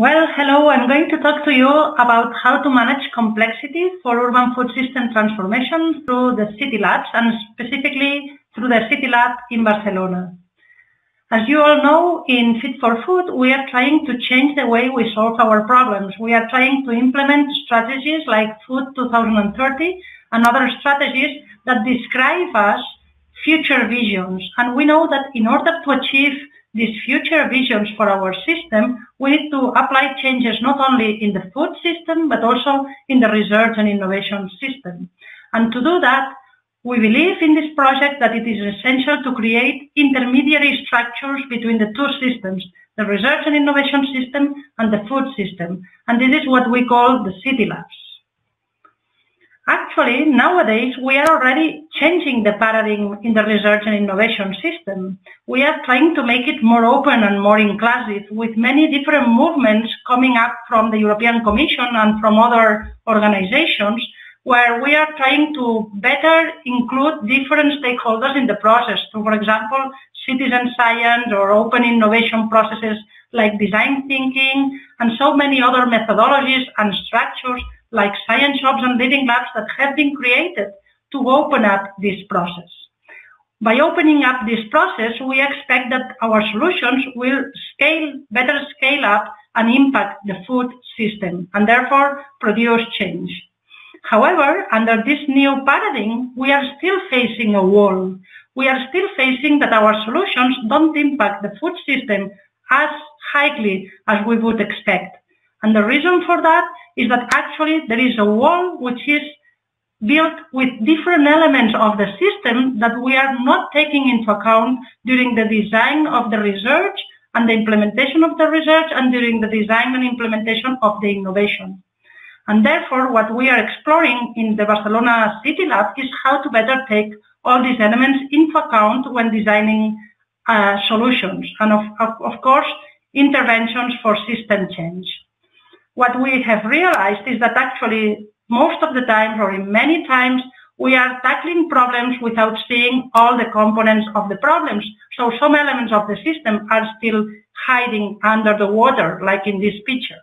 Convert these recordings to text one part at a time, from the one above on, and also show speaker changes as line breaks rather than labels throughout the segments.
Well, hello. I'm going to talk to you about how to manage complexity for urban food system transformation through the City Labs and specifically through the City Lab in Barcelona. As you all know, in Fit for Food, we are trying to change the way we solve our problems. We are trying to implement strategies like Food 2030 and other strategies that describe us future visions. And we know that in order to achieve these future visions for our system, we need to apply changes not only in the food system, but also in the research and innovation system. And to do that, we believe in this project that it is essential to create intermediary structures between the two systems, the research and innovation system and the food system. And this is what we call the City Labs. Actually, nowadays, we are already changing the paradigm in the research and innovation system. We are trying to make it more open and more inclusive with many different movements coming up from the European Commission and from other organizations where we are trying to better include different stakeholders in the process. So, for example, citizen science or open innovation processes like design thinking and so many other methodologies and structures like science hubs and living labs that have been created to open up this process. By opening up this process, we expect that our solutions will scale, better scale up and impact the food system and therefore produce change. However, under this new paradigm, we are still facing a wall. We are still facing that our solutions don't impact the food system as highly as we would expect. And the reason for that is that actually there is a wall which is built with different elements of the system that we are not taking into account during the design of the research and the implementation of the research and during the design and implementation of the innovation. And therefore, what we are exploring in the Barcelona City Lab is how to better take all these elements into account when designing uh, solutions and, of, of, of course, interventions for system change. What we have realized is that actually most of the time, or in many times, we are tackling problems without seeing all the components of the problems. So some elements of the system are still hiding under the water, like in this picture.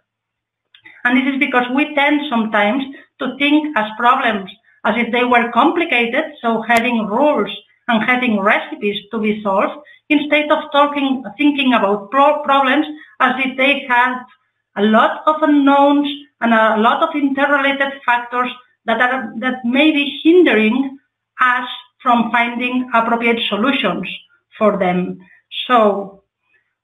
And this is because we tend sometimes to think as problems as if they were complicated, so having rules and having recipes to be solved, instead of talking, thinking about pro problems as if they have a lot of unknowns and a lot of interrelated factors that are that may be hindering us from finding appropriate solutions for them. So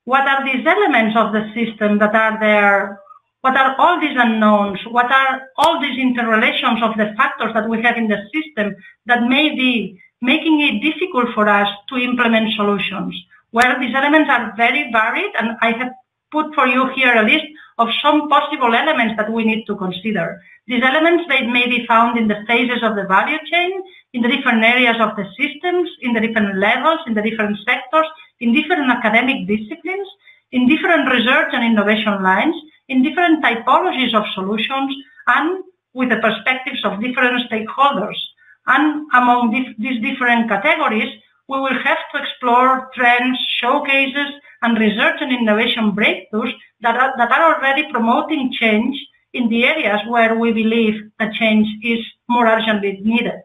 what are these elements of the system that are there what are all these unknowns? What are all these interrelations of the factors that we have in the system that may be making it difficult for us to implement solutions? Well, these elements are very varied, and I have put for you here a list of some possible elements that we need to consider. These elements they may be found in the phases of the value chain, in the different areas of the systems, in the different levels, in the different sectors, in different academic disciplines, in different research and innovation lines, in different typologies of solutions and with the perspectives of different stakeholders. And among these different categories, we will have to explore trends, showcases, and research and innovation breakthroughs that are, that are already promoting change in the areas where we believe a change is more urgently needed.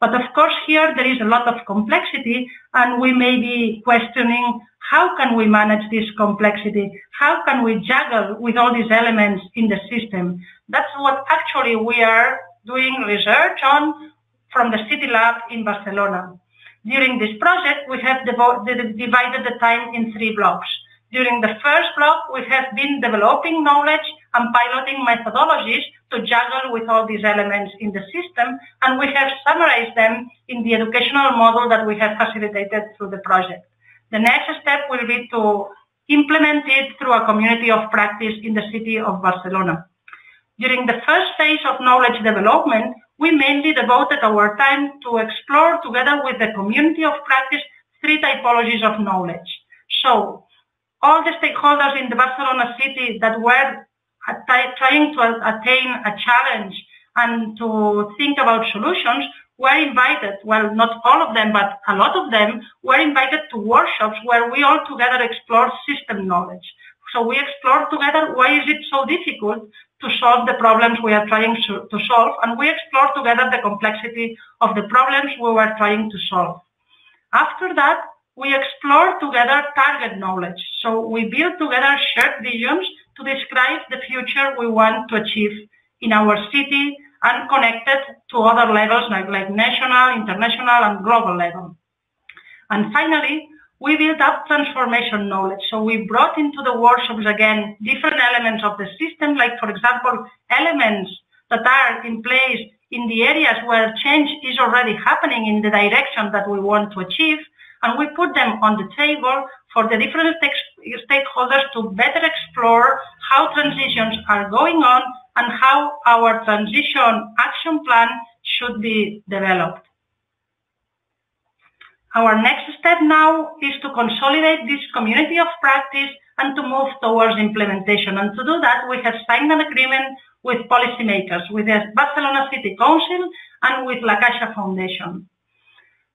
But of course, here there is a lot of complexity, and we may be questioning how can we manage this complexity? How can we juggle with all these elements in the system? That's what actually we are doing research on from the City Lab in Barcelona. During this project, we have divided the time in three blocks. During the first block, we have been developing knowledge and piloting methodologies to juggle with all these elements in the system, and we have summarized them in the educational model that we have facilitated through the project. The next step will be to implement it through a community of practice in the city of Barcelona. During the first phase of knowledge development, we mainly devoted our time to explore together with the community of practice three typologies of knowledge. So all the stakeholders in the Barcelona city that were trying to attain a challenge and to think about solutions were invited, well, not all of them, but a lot of them were invited to workshops where we all together explored system knowledge. So we explore together why is it so difficult to solve the problems we are trying to solve, and we explore together the complexity of the problems we were trying to solve. After that, we explore together target knowledge. So we build together shared visions to describe the future we want to achieve in our city and connected to other levels like, like national, international, and global level. And finally, we built up transformation knowledge. So we brought into the workshops again different elements of the system, like for example, elements that are in place in the areas where change is already happening in the direction that we want to achieve, and we put them on the table for the different stakeholders to better explore how transitions are going on and how our transition action plan should be developed. Our next step now is to consolidate this community of practice and to move towards implementation. And to do that, we have signed an agreement with policymakers, with the Barcelona City Council and with La Caixa Foundation.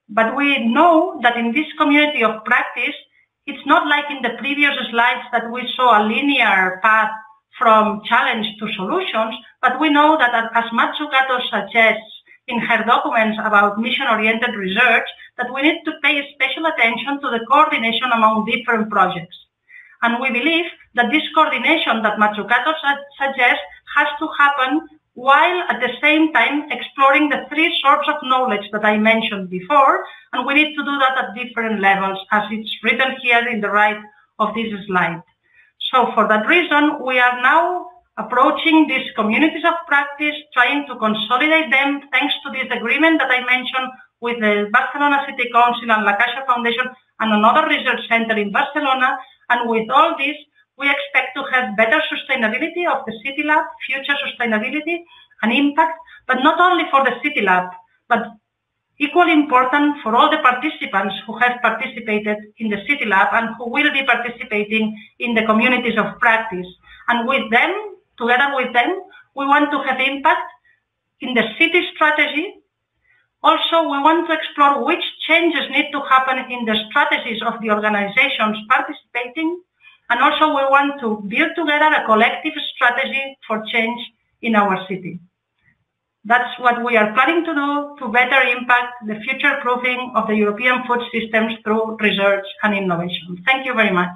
But we know that in this community of practice, it's not like in the previous slides that we saw a linear path from challenge to solutions, but we know that as Mazzucato suggests in her documents about mission-oriented research, that we need to pay special attention to the coordination among different projects. And we believe that this coordination that Mazzucato suggests has to happen while at the same time exploring the three sorts of knowledge that I mentioned before, and we need to do that at different levels, as it's written here in the right of this slide. So for that reason, we are now approaching these communities of practice, trying to consolidate them thanks to this agreement that I mentioned with the Barcelona City Council and La Caixa Foundation and another research center in Barcelona. And with all this, we expect to have better sustainability of the City Lab, future sustainability and impact, but not only for the City Lab, but equally important for all the participants who have participated in the City Lab and who will be participating in the communities of practice. And with them, together with them, we want to have impact in the city strategy. Also, we want to explore which changes need to happen in the strategies of the organizations participating. And also, we want to build together a collective strategy for change in our city. That's what we are planning to do to better impact the future proofing of the European food systems through research and innovation. Thank you very much.